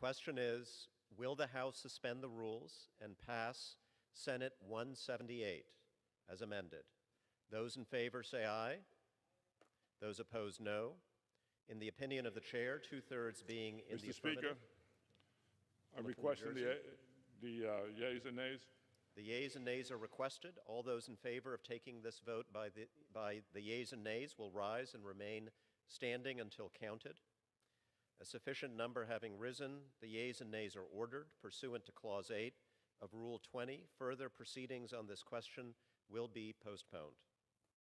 question is, will the House suspend the rules and pass Senate 178 as amended? Those in favor say aye. Those opposed, no. In the opinion of the chair, two-thirds being in the Mr. Speaker, affirmative. I'm Senator requesting the, the uh, yeas and nays. The yeas and nays are requested. All those in favor of taking this vote by the, by the yeas and nays will rise and remain standing until counted. A sufficient number having risen, the yeas and nays are ordered pursuant to Clause 8 of Rule 20. Further proceedings on this question will be postponed.